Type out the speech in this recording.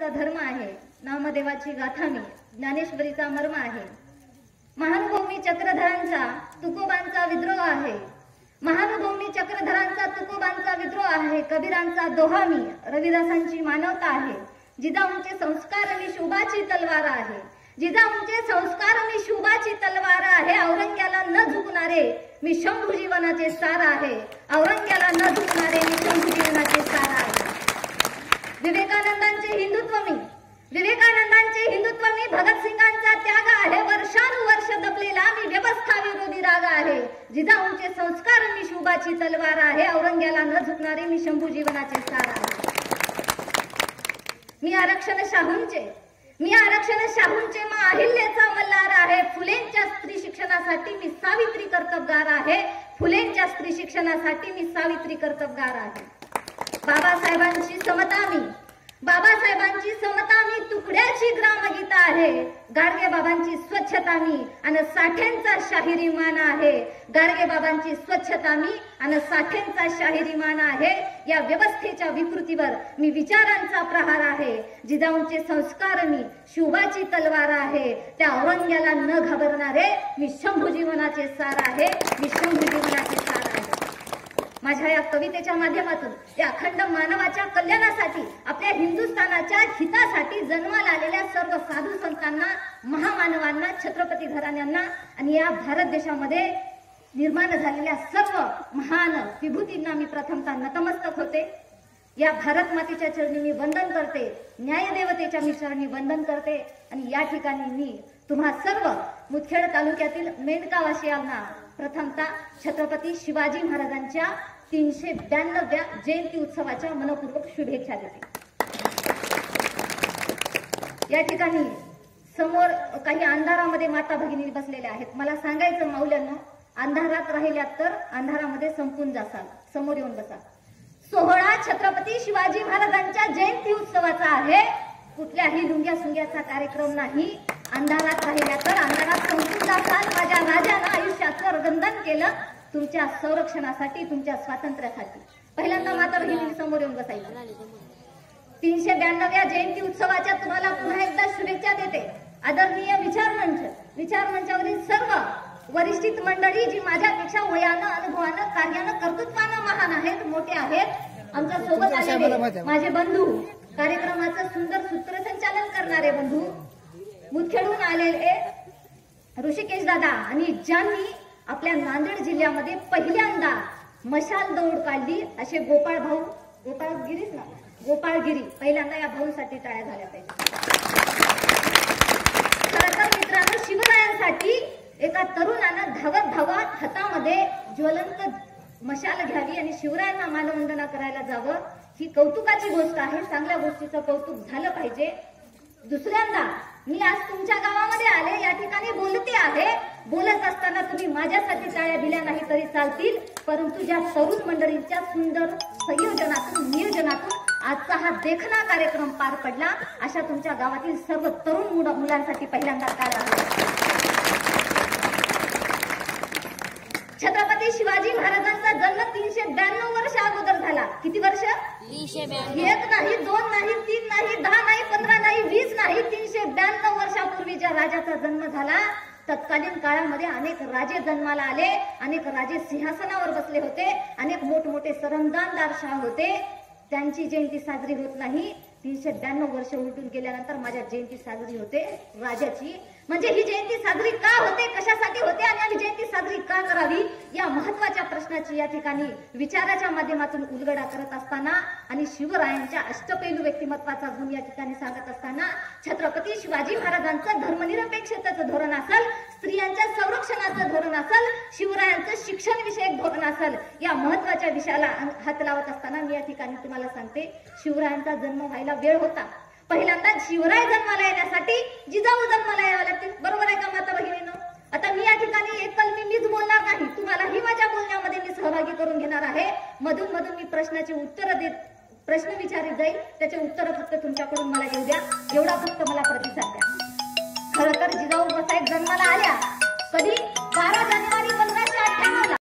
महाराजांचा धर्म आहे. नामदेवाची गाथा मी. ज्ञानेश्वरीचा मर्म आहे. महानुभूमी चक्रधरांचा तुकोबांचा विद्रोह आहे. महानुभूमी चक्रधरांचा तुकोबांचा विद्रोह आहे. कबीरांचा दोहा मी. रविदासांची मानवता आहे. जिजाऊंचे संस्कार मी शुभाची तलवार आहे. जिजाऊंचे संस्कार मी शुभाची तलवार आहे. औरंग्याला न झुकणारे मी शंभू जीवनाचे सार आहे. औरंग्याला न झुकणारे मी शंभू जीवनाचे सार आहे. हिंदुत्व मी विवेकानंदांचे हिंदुत्व मी भगतसिंगांचा त्याग आहे. वर्षानुवर्ष दबलेला मी व्यवस्था विरोधी राग आहे. जिजाऊंचे संस्कार मी शुभाची तलवार आहे. औरंग्याला न झुकणारे मी शंभू जीवनाचे सार आहे. मी आरक्षण शाहूंचे मी आरक्षण शाहूंचे मा अहिल्याचा मल्हार आहे. फुलेंच्या स्त्री शिक्षणासाठी मी सावित्री कर्तबगार आहे. फुलेंच्या स्त्री शिक्षणासाठी मी सावित्री कर्तबगार आहे. बाबासाहेबांची समता मी बाबासाहेबांची समता मी तुकड्याची ग्रामगीता आहे. गाडगे बाबांची स्वच्छता मी आणि साठ्यांचा शाहिरी मान आहे. गाडगे बाबांची स्वच्छता मी आणि साठ्यांचा शाहिरी मान आहे. या व्यवस्थेच्या विकृतीवर मी विचारांचा प्रहार आहे. जिजाऊंचे संस्कार मी शुभाची तलवार आहे. त्या औरंग्याला न घाबरणारे मी शंभू जीवनाचे सार आहे. मी शंभू माझ्या या कवितेच्या माध्यमातून. या अखंड मानवाच्या कल्याणासाठी आपल्या हिंदुस्थानाच्या हितासाठी जन्माला आलेल्या सर्व साधू संतांना महामानवांना छत्रपती घराण्यांना आणि या भारत देशामध्ये निर्माण झालेल्या सर्व महान विभूतींना मी प्रथमतः नतमस्तक होते. या भारत मातेच्या चरणी मी वंदन करते. न्यायदेवतेच्या मी चरणी वंदन करते. आणि या ठिकाणी मी तुम्हा सर्व मुदखेड तालुक्यातील मेंढकावासियांना प्रथमतः छत्रपती शिवाजी महाराजांच्या तीनशे ब्याण्णव्या जयंती उत्सवाच्या मनपूर्वक शुभेच्छा देते. या ठिकाणी समोर काही अंधारामध्ये माता भगिनी बसलेल्या आहेत. मला सांगायचं माऊल्यानं अंधारात राहिल्यात तर अंधारामध्ये संपून जासाल. समोर येऊन बसा. सोहळा छत्रपती शिवाजी महाराजांच्या जयंती उत्सवाचा आहे. कुठल्याही लुंग्या सुंग्याचा कार्यक्रम नाही. अंधारात राहिल्या तर अंधारात संपून जासाल. माझ्या राजानं आयुष्याचं रंदन केलं. तुमच्या संरक्षणासाठी तुमच्या स्वातंत्र्यासाठी. पहिल्यांदा माता भगिनी समोर येऊन बसायचं. तीनशे ब्याण्णव्या जयंती उत्सवाच्या तुम्हाला पुन्हा एकदा शुभेच्छा देते. आदरणीय विचार मंच. विचार मंचावरील सर्व वरिष्ठित मंडळी जी माझ्यापेक्षा वयानं अनुभवानं कार्यानं कर्तृत्वानं महान आहेत मोठे आहेत आमच्यासोबत आलेले माझे बंधू कार्यक्रमाचं सुंदर सूत्रसंचालन करणारे बंधू मुदखेडून आलेले ऋषिकेश दादा आणि ज्यांनी आपल्या नांदेड जिल्ह्यामध्ये पहिल्यांदा मशाल दौड काढली असे गोपाळ भाऊ गोपाळगिरीच ना गोपाळगिरी पहिल्यांदा या भाऊसाठी टाळ्या झाल्या पाहिजे. तर मित्रांनो शिवरायांसाठी एका तरुणानं धावत धावत हातामध्ये ज्वलंत मशाल घ्यावी आणि शिवरायांना मानवंदना करायला जावं. ही कौतुकाची गोष्ट आहे चांगल्या गोष्टीचं कौतुक झालं पाहिजे. दुसऱ्यांदा मी आज तुमच्या गावामध्ये आले या ठिकाणी बोलते आहे. बोलत असताना तुम्ही माझ्यासाठी टाळ्या दिल्या नाही तरी चालतील. परंतु ज्या तरुण मंडळींच्या सुंदर संयोजनातून नियोजनातून आजचा हा देखना कार्यक्रम पार पडला. अशा तुमच्या गावातील सर्व तरुण मुलं- मुलांसाठी पहिल्यांदा टाळ्या. छत्रपती शिवाजी महाराजांचा जन्म तीनशे ब्याण्णव वर्ष अगोदर झाला. किती वर्ष? एक नाही दोन नाही दहा नाही पंधरा नाही वीस नाही तीनशे ब्याण्णव वर्षापूर्वी ज्या राजाचा जन्म झाला. तत्कालीन काळामध्ये अनेक राजे जन्माला आले. अनेक राजे सिंहासनावर बसले होते. अनेक मोठमोठे सरंदानदार शाह होते. त्यांची जयंती साजरी होत नाही. तीनशे ब्याण्णव वर्ष उलटून गेल्यानंतर माझ्या जयंती साजरी होते राजाची. म्हणजे ही जयंती साजरी का होते? कशासाठी होते? आणि आम्ही जयंती साजरी का करावी? या महत्त्वाच्या प्रश्नाची या ठिकाणी विचाराच्या माध्यमातून उलगडा करत असताना आणि शिवरायांच्या अष्टपैलू व्यक्तिमत्वाचा गुण या ठिकाणी सांगत असताना छत्रपती छत्रपती शिवाजी महाराजांचं धर्मनिरपेक्षतेचं धोरण असेल स्त्रियांच्या संरक्षणाचं धोरण असेल शिवरायांचं शिक्षण विषयक धोरण असेल या महत्त्वाच्या विषयाला हात लावत असताना मी या ठिकाणी तुम्हाला सांगते शिवरायांचा जन्म व्हायला वेळ होता. पहिल्यांदा शिवराय जन्माला येण्यासाठी जिजाऊ जन्माला यावं लागतील. बरोबर आहे का माता भगिनीनं आता मी या ठिकाणी एक पल मी मीच बोलणार नाही. तुम्हालाही माझ्या बोलण्यामध्ये मी सहभागी करून घेणार आहे. मधून मधून मी प्रश्नाची उत्तरं देत प्रश्न विचारित जाईल. त्याचे उत्तर फक्त तुमच्याकडून मला येऊ द्या. एवढा फक्त मला प्रतिसाद द्या. खरं तर जिजाऊ साहेब जन्माला आल्या. कधी? बारा जानेवारी